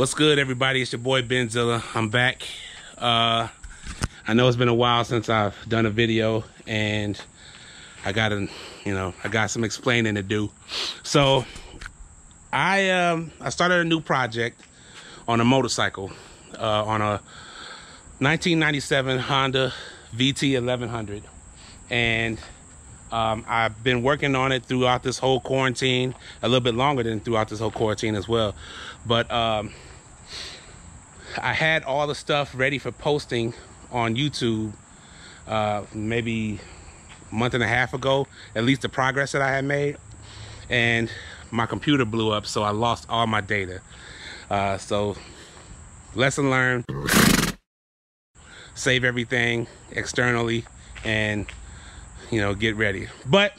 What's good, everybody? It's your boy Benzilla. I'm back. Uh, I know it's been a while since I've done a video, and I got to, you know, I got some explaining to do. So, I um, I started a new project on a motorcycle, uh, on a 1997 Honda VT 1100, and um, I've been working on it throughout this whole quarantine, a little bit longer than throughout this whole quarantine as well. But um, I had all the stuff ready for posting on YouTube uh, maybe a month and a half ago, at least the progress that I had made. And my computer blew up, so I lost all my data. Uh, so, lesson learned save everything externally and you know, get ready. But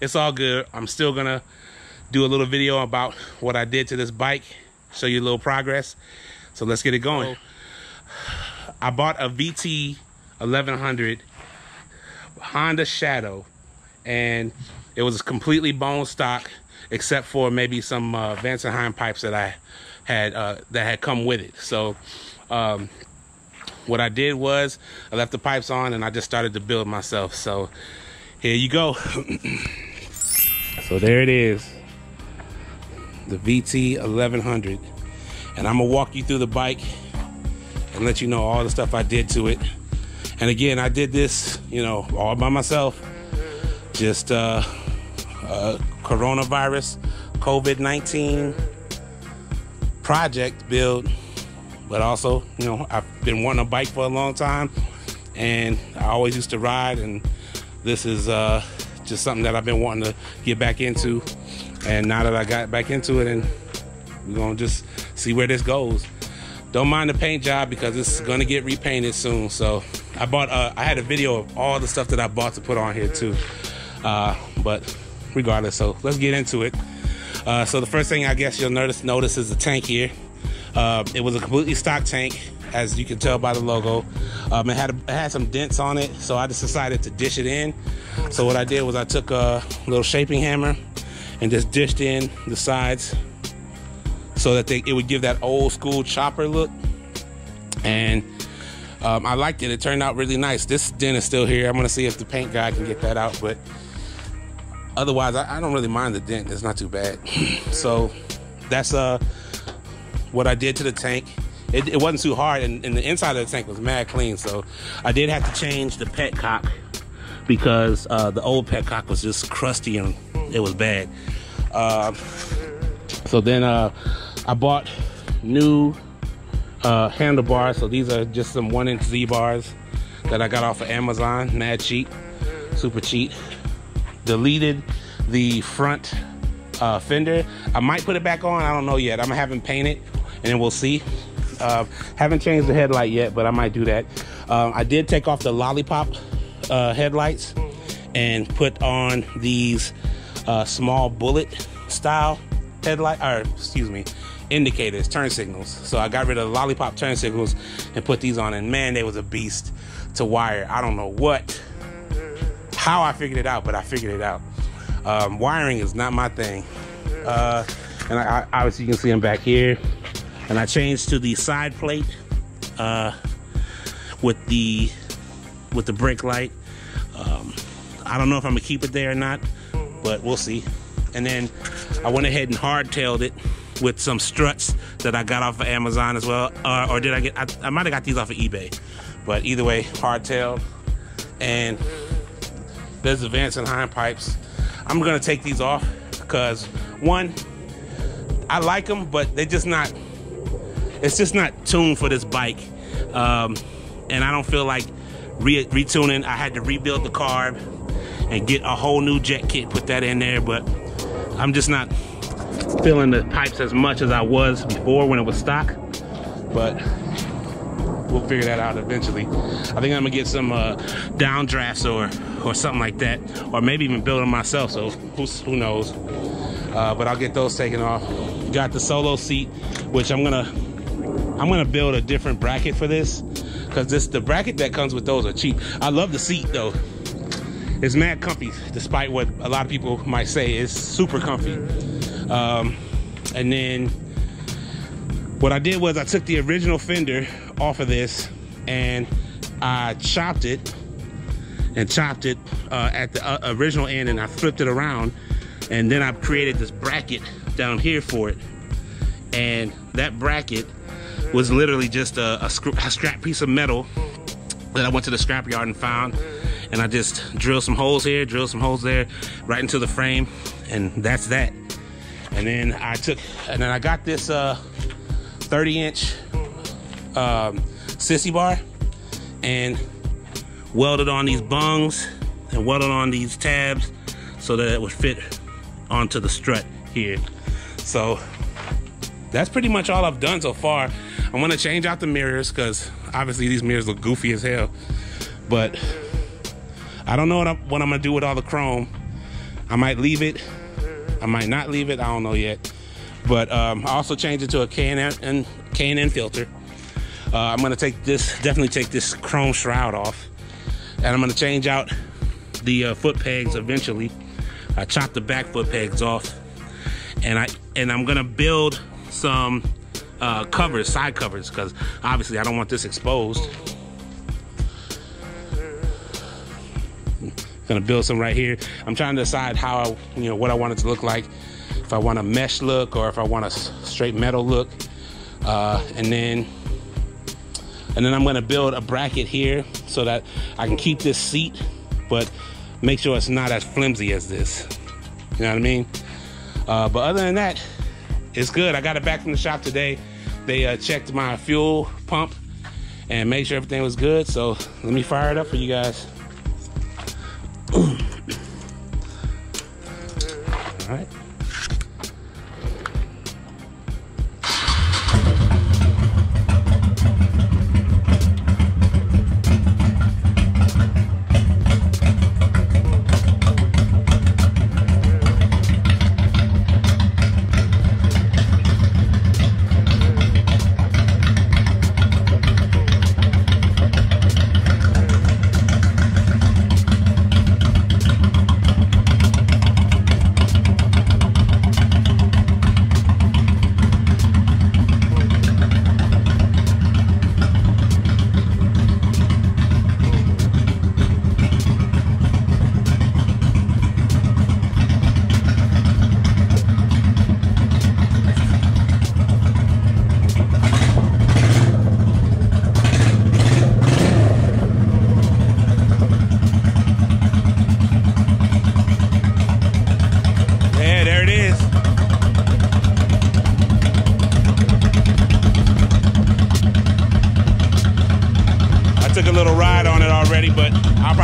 it's all good. I'm still gonna do a little video about what I did to this bike, show you a little progress. So let's get it going. I bought a VT 1100 Honda Shadow and it was completely bone stock except for maybe some uh, Vance & Hine pipes that I had uh, that had come with it. So um, what I did was I left the pipes on and I just started to build myself. So here you go. so there it is. The VT 1100. And I'm gonna walk you through the bike and let you know all the stuff I did to it. And again, I did this, you know, all by myself. Just uh, uh coronavirus, COVID-19 project build but also, you know, I've been wanting a bike for a long time and I always used to ride and this is uh, just something that I've been wanting to get back into. And now that I got back into it and we're gonna just see where this goes. Don't mind the paint job because it's gonna get repainted soon. So I bought, uh, I had a video of all the stuff that I bought to put on here too. Uh, but regardless, so let's get into it. Uh, so the first thing I guess you'll notice notice is the tank here. Uh, it was a completely stock tank, as you can tell by the logo. Um, it had a, it had some dents on it, so I just decided to dish it in. So what I did was I took a little shaping hammer and just dished in the sides so that they, it would give that old school chopper look. And um, I liked it. It turned out really nice. This dent is still here. I'm gonna see if the paint guy can get that out, but otherwise, I, I don't really mind the dent. It's not too bad. so that's uh what I did to the tank. It, it wasn't too hard, and, and, the inside of the tank was mad clean. So I did have to change the petcock because uh, the old petcock was just crusty and it was bad. Uh, so then uh, I bought new uh, handlebars. So these are just some one inch Z bars that I got off of Amazon, mad cheap, super cheap. Deleted the front uh, fender. I might put it back on. I don't know yet. I'm gonna have him paint it and then we'll see. Uh, haven't changed the headlight yet, but I might do that. Uh, I did take off the lollipop uh, headlights and put on these uh, small bullet style headlight, or excuse me, indicators, turn signals. So I got rid of the lollipop turn signals and put these on, and man, they was a beast to wire. I don't know what, how I figured it out, but I figured it out. Um, wiring is not my thing. Uh, and I, I, obviously you can see them back here and I changed to the side plate uh, with the with the brake light. Um, I don't know if I'm gonna keep it there or not, but we'll see. And then I went ahead and hardtailed it with some struts that I got off of Amazon as well, uh, or did I get? I, I might have got these off of eBay, but either way, hardtailed. And there's the Vance and Hine pipes. I'm gonna take these off because one, I like them, but they're just not it's just not tuned for this bike. Um, and I don't feel like re retuning. I had to rebuild the carb and get a whole new jet kit, put that in there. But I'm just not filling the pipes as much as I was before when it was stock. But we'll figure that out eventually. I think I'm gonna get some uh, downdrafts or or something like that, or maybe even build them myself. So who knows? Uh, but I'll get those taken off. Got the solo seat, which I'm gonna I'm gonna build a different bracket for this because this the bracket that comes with those are cheap. I love the seat though. It's mad comfy, despite what a lot of people might say. It's super comfy. Um, and then what I did was I took the original fender off of this and I chopped it and chopped it uh, at the uh, original end and I flipped it around and then I created this bracket down here for it and that bracket was literally just a, a, a scrap piece of metal that I went to the scrap yard and found and I just drilled some holes here drilled some holes there right into the frame and that's that and then I took and then I got this uh, 30 inch um, sissy bar and welded on these bungs and welded on these tabs so that it would fit onto the strut here. So that's pretty much all I've done so far. I'm gonna change out the mirrors because obviously these mirrors look goofy as hell. But I don't know what I'm, what I'm gonna do with all the chrome. I might leave it. I might not leave it. I don't know yet. But um, I also changed it to a K&N, K&N filter. Uh, I'm gonna take this, definitely take this chrome shroud off. And I'm gonna change out the uh, foot pegs eventually. I chopped the back foot pegs off. And I and I'm gonna build some uh, covers, side covers, because obviously I don't want this exposed. Gonna build some right here. I'm trying to decide how I, you know, what I want it to look like. If I want a mesh look or if I want a straight metal look. Uh, and then, and then I'm gonna build a bracket here so that I can keep this seat, but make sure it's not as flimsy as this. You know what I mean? Uh, but other than that, it's good. I got it back from the shop today. They uh, checked my fuel pump and made sure everything was good. So let me fire it up for you guys. Right.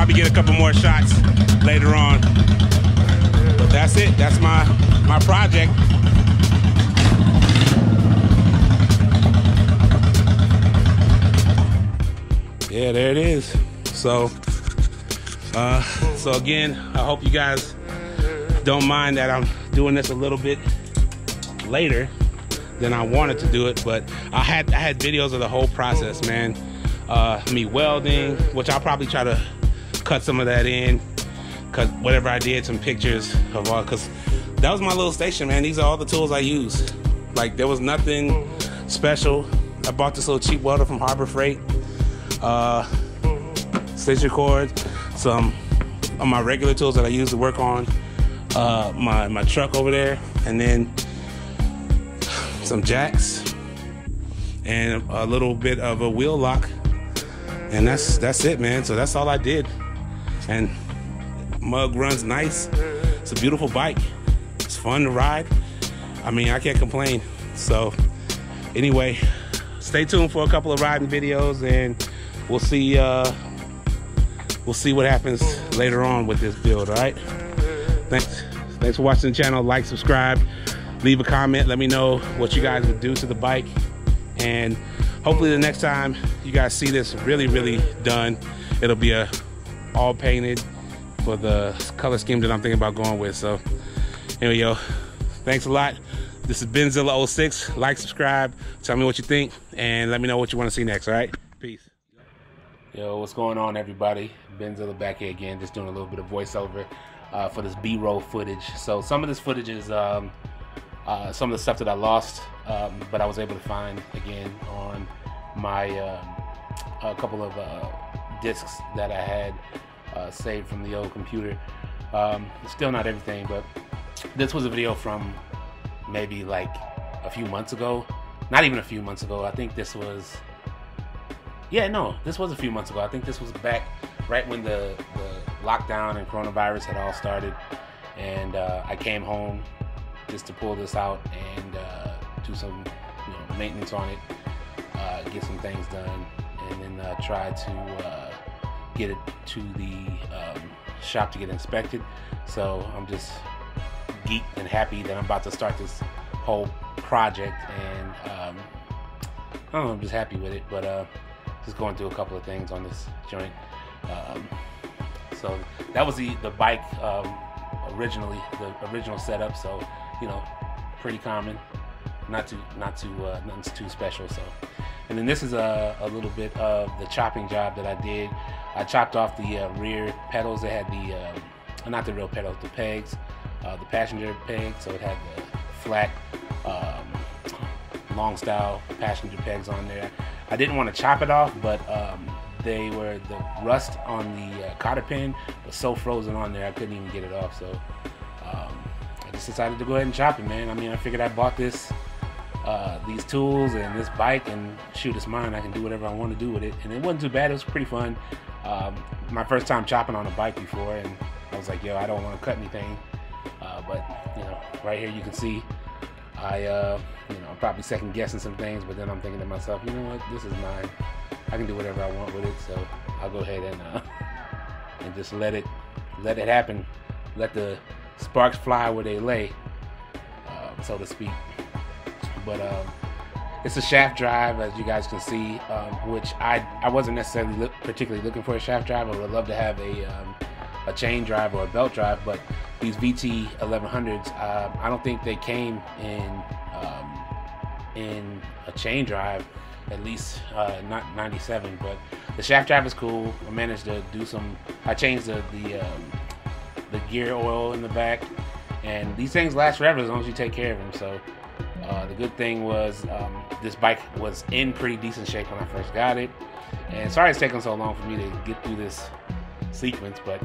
Probably get a couple more shots later on. But that's it. That's my my project. Yeah, there it is. So, uh, so again, I hope you guys don't mind that I'm doing this a little bit later than I wanted to do it, but I had I had videos of the whole process, man. Uh, me welding, which I'll probably try to cut some of that in. Cause whatever I did, some pictures of all, cause that was my little station, man. These are all the tools I use. Like there was nothing special. I bought this little cheap welder from Harbor Freight. Uh, stitcher cord, some of my regular tools that I use to work on uh, my my truck over there, and then some jacks and a little bit of a wheel lock, and that's that's it, man. So that's all I did and mug runs nice. It's a beautiful bike. It's fun to ride. I mean, I can't complain. So anyway, stay tuned for a couple of riding videos and we'll see uh, we'll see what happens later on with this build, all right? Thanks. Thanks for watching the channel. Like, subscribe, leave a comment. Let me know what you guys would do to the bike. And hopefully the next time you guys see this really, really done, it'll be a all painted for the color scheme that I'm thinking about going with. So anyway, yo, thanks a lot. This is Benzilla 06. Like, subscribe, tell me what you think, and let me know what you want to see next, all right? Peace. Yo, what's going on, everybody? Benzilla back here again, just doing a little bit of voiceover uh, for this B-roll footage. So some of this footage is um, uh, some of the stuff that I lost, um, but I was able to find again on my um, a couple of uh, discs that I had uh, saved from the old computer. Um, still not everything, but this was a video from maybe like a few months ago. Not even a few months ago. I think this was. Yeah, no, this was a few months ago. I think this was back right when the, the lockdown and coronavirus had all started. And uh, I came home just to pull this out and uh, do some you know, maintenance on it, uh, get some things done, and then uh, try to uh, get it to the um, shop to get inspected. So I'm just geeked and happy that I'm about to start this whole project, and um, I don't know, I'm just happy with it. But uh, just going through a couple of things on this joint. Um, so that was the the bike um, originally, the original setup. So you know, pretty common. Not too, not too, uh, nothing too special. So, and then this is a, a little bit of the chopping job that I did. I chopped off the uh, rear pedals. They had the, uh, not the real pedals, the pegs, uh, the passenger pegs. So it had the flat, um, long style passenger pegs on there. I didn't want to chop it off, but um, they were the rust on the uh, cotter pin was so frozen on there I couldn't even get it off. So just decided to go ahead and chop it, man. I mean, I figured I bought this, uh, these tools and this bike, and shoot, it's mine. I can do whatever I want to do with it, and it wasn't too bad. It was pretty fun. Um, my first time chopping on a bike before, and I was like, yo, I don't want to cut anything. Uh, but you know, right here you can see, I, uh, you know, I'm probably second guessing some things, but then I'm thinking to myself, you know what, this is mine. I can do whatever I want with it, so I'll go ahead and uh, and just let it let it happen. Let the sparks fly where they lay, uh, so to speak. But um, it's a shaft drive, as you guys can see, um, which I I wasn't necessarily look, particularly looking for a shaft drive. I would love to have a um, a chain drive or a belt drive, but these VT 1100s, uh, I don't think they came in um, in a chain drive, at least uh, not 97. But the shaft drive is cool. I managed to do some. I changed the the um, the gear oil in the back. And these things last forever as long as you take care of them. So uh, the good thing was um, this bike was in pretty decent shape when I first got it. And sorry it's taking so long for me to get through this sequence, but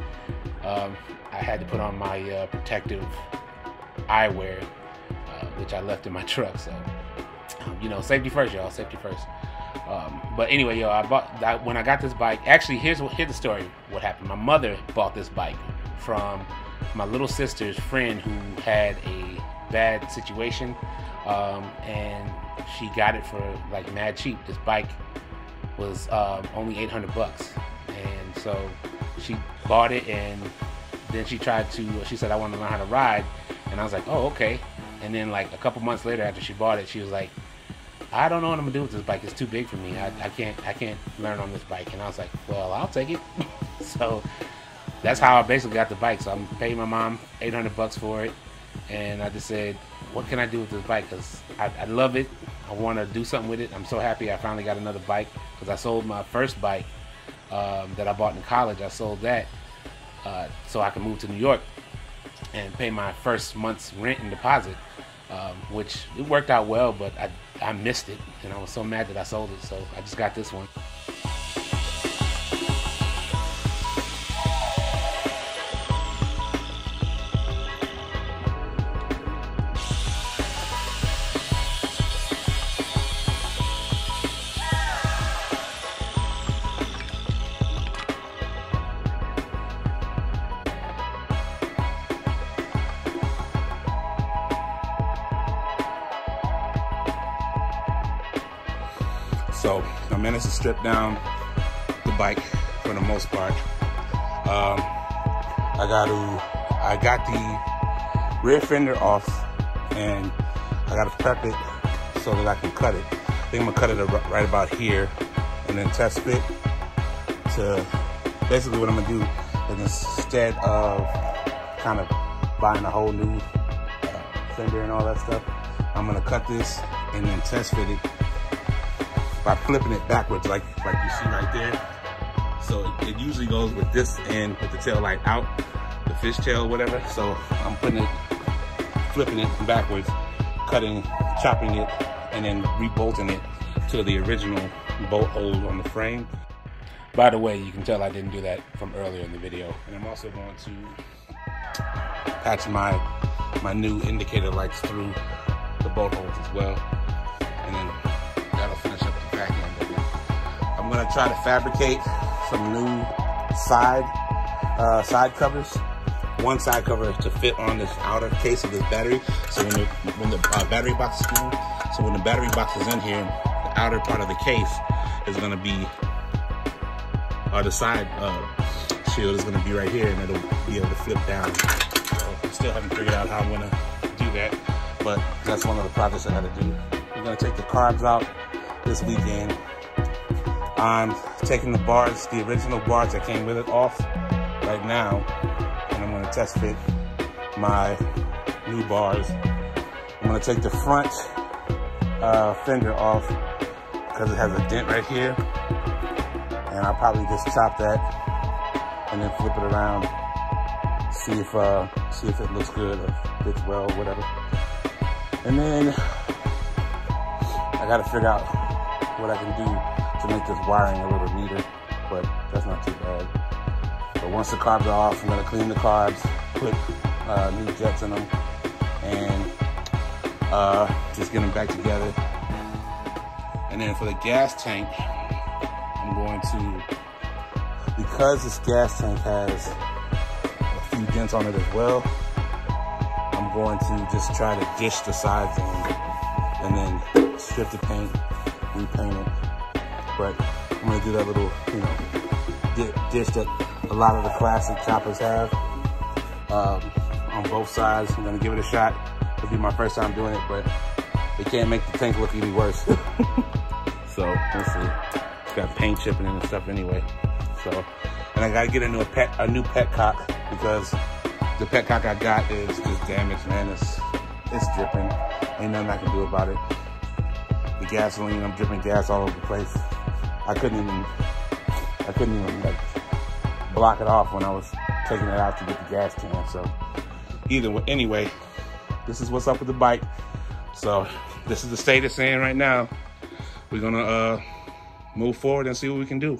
um, I had to put on my uh, protective eyewear, uh, which I left in my truck. So, um, you know, safety first, y'all. Safety first. Um, but anyway, yo, I bought that when I got this bike. Actually, here's what here's the story. What happened? My mother bought this bike from my little sister's friend who had a bad situation, um, and she got it for like mad cheap. This bike was um, only 800 bucks, and so she bought it, and then she tried to. She said, "I want to learn how to ride," and I was like, "Oh, okay." And then like a couple months later, after she bought it, she was like, I don't know what I'm gonna do with this bike. It's too big for me. I, I can't I can't learn on this bike. And I was like, well, I'll take it. so that's how I basically got the bike. So I'm paying my mom 800 bucks for it, and I just said, what can I do with this bike? Cause I, I love it. I want to do something with it. I'm so happy I finally got another bike because I sold my first bike um, that I bought in college. I sold that uh, so I could move to New York and pay my first month's rent and deposit, um, which it worked out well, but I, I missed it and I was so mad that I sold it. So I just got this one. Managed to strip down the bike for the most part. Um, I got to, I got the rear fender off and I got to prep it so that I can cut it. I think I'm gonna cut it right about here and then test fit to basically what I'm gonna do is instead of kind of buying a whole new fender and all that stuff, I'm gonna cut this and then test fit it by flipping it backwards like, like you see right there. So it, it usually goes with this end with the tail light out, the fishtail, whatever. So I'm putting it, flipping it backwards cutting, chopping it, and then rebolting it to the original bolt hole on the frame. By the way, you can tell I didn't do that from earlier in the video. And I'm also going to patch my my new indicator lights through the bolt holes as well. Gonna try to fabricate some new side uh, side covers. One side cover to fit on this outer case of this battery. So when the, when the uh, battery box is in, so when the battery box is in here, the outer part of the case is gonna be, or the side uh, shield is gonna be right here and it'll be able to flip down. So still haven't figured out how I'm gonna do that, but that's one of the projects I gotta do. I'm gonna take the carbs out this weekend. I'm taking the bars, the original bars that came with it off right now, and I'm gonna test fit my new bars. I'm gonna take the front uh, fender off because it has a dent right here, and I'll probably just chop that and then flip it around, see if uh, see if it looks good or fits well, or whatever. And then I gotta figure out what I can do to make this wiring a little neater, but that's not too bad. But once the carbs are off, I'm gonna clean the carbs, put uh, new jets in them, and uh, just get them back together. And then for the gas tank, I'm going to, because this gas tank has a few dents on it as well, I'm going to just try to dish the sides in and then strip the paint, repaint it, but I'm gonna do that little, you know, dish that a lot of the classic choppers have um, on both sides. I'm gonna give it a shot. It'll be my first time doing it, but it can't make the tank look any worse. so we'll see. It's got paint chipping and stuff anyway. So, and I gotta get a new pet, a new petcock because the petcock I got is just damaged, man. It's it's dripping. Ain't nothing I can do about it. The gasoline, I'm dripping gas all over the place. I couldn't even, I couldn't even like block it off when I was taking it out to get the gas can. So either way, anyway, this is what's up with the bike. So this is the state it's in right now. We're gonna uh, move forward and see what we can do.